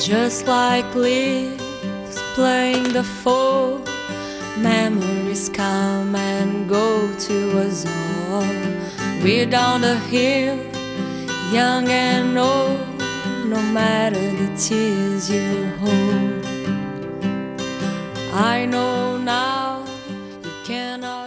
Just like leaves playing the fall, memories come and go to us all. We're down the hill, young and old, no matter the tears you hold. I know now. Can I?